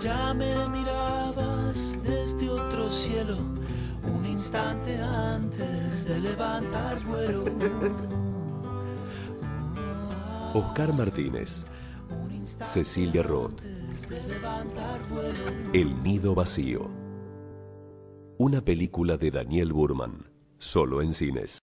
Ya me mirabas desde otro cielo, un instante antes de levantar vuelo. Oscar Martínez, Cecilia Roth, El Nido Vacío. Una película de Daniel Burman, solo en cines.